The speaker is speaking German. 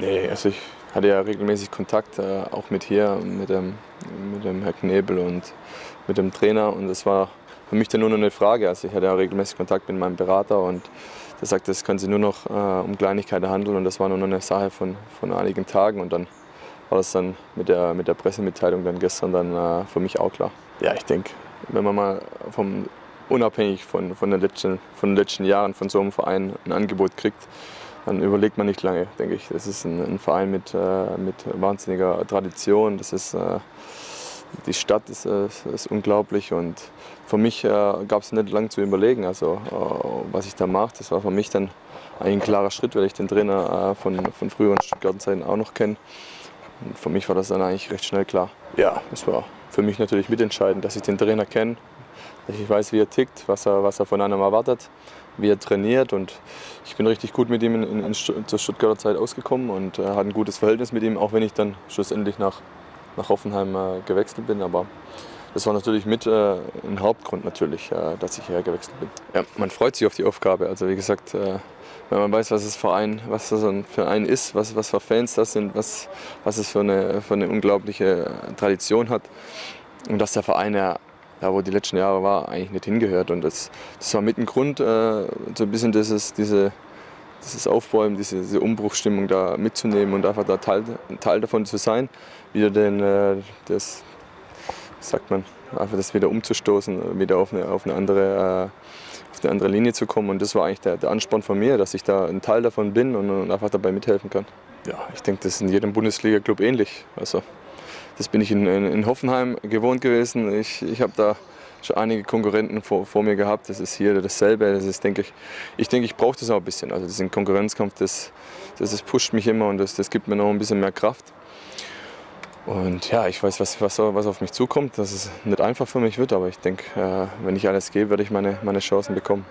Nee, also ich hatte ja regelmäßig Kontakt, äh, auch mit hier, mit dem, mit dem Herr Knebel und mit dem Trainer. Und das war für mich dann nur noch eine Frage. Also ich hatte ja regelmäßig Kontakt mit meinem Berater und der sagte, es kann sich nur noch äh, um Kleinigkeiten handeln und das war nur noch eine Sache von, von einigen Tagen. Und dann war das dann mit der, mit der Pressemitteilung dann gestern dann äh, für mich auch klar. Ja, ich denke, wenn man mal vom, unabhängig von, von, den letzten, von den letzten Jahren von so einem Verein ein Angebot kriegt, dann überlegt man nicht lange, denke ich. Das ist ein, ein Verein mit, äh, mit wahnsinniger Tradition. Das ist, äh, die Stadt ist, äh, ist, unglaublich und für mich äh, gab es nicht lange zu überlegen, also äh, was ich da mache. Das war für mich dann ein klarer Schritt, weil ich den Trainer äh, von, von früheren Stuttgarter-Zeiten auch noch kenne. Für mich war das dann eigentlich recht schnell klar. Ja, es war für mich natürlich mitentscheidend, dass ich den Trainer kenne, ich weiß, wie er tickt, was er, was er von einem erwartet, wie er trainiert. Und ich bin richtig gut mit ihm in, in, in zur Stuttgarter Zeit ausgekommen und äh, hatte ein gutes Verhältnis mit ihm, auch wenn ich dann schlussendlich nach, nach Hoffenheim äh, gewechselt bin. Aber das war natürlich mit äh, ein Hauptgrund natürlich, äh, dass ich hierher gewechselt bin. Ja, man freut sich auf die Aufgabe. Also wie gesagt, äh, wenn man weiß, was das Verein, was das ein Verein ist, was, was für Fans das sind, was, was es für eine, für eine unglaubliche Tradition hat und dass der Verein ja da wo die letzten Jahre war, eigentlich nicht hingehört. Und das, das war mit ein Grund, äh, so ein bisschen dieses, diese, dieses Aufbäumen, diese, diese Umbruchstimmung da mitzunehmen und einfach da Teil, Teil davon zu sein, wieder den, äh, das, sagt man, einfach das wieder umzustoßen, wieder auf eine, auf eine andere äh, eine andere Linie zu kommen. Und das war eigentlich der, der Ansporn von mir, dass ich da ein Teil davon bin und, und einfach dabei mithelfen kann. Ja, ich denke, das ist in jedem Bundesliga-Club ähnlich. Also, das bin ich in, in, in Hoffenheim gewohnt gewesen. Ich, ich habe da schon einige Konkurrenten vor, vor, mir gehabt. Das ist hier dasselbe. Das ist, denke ich, ich denke, ich brauche das auch ein bisschen. Also diesen Konkurrenzkampf, das, das, das pusht mich immer und das, das gibt mir noch ein bisschen mehr Kraft. Und ja, ich weiß, was, was, was auf mich zukommt, dass es nicht einfach für mich wird, aber ich denke, äh, wenn ich alles gebe, werde ich meine, meine Chancen bekommen.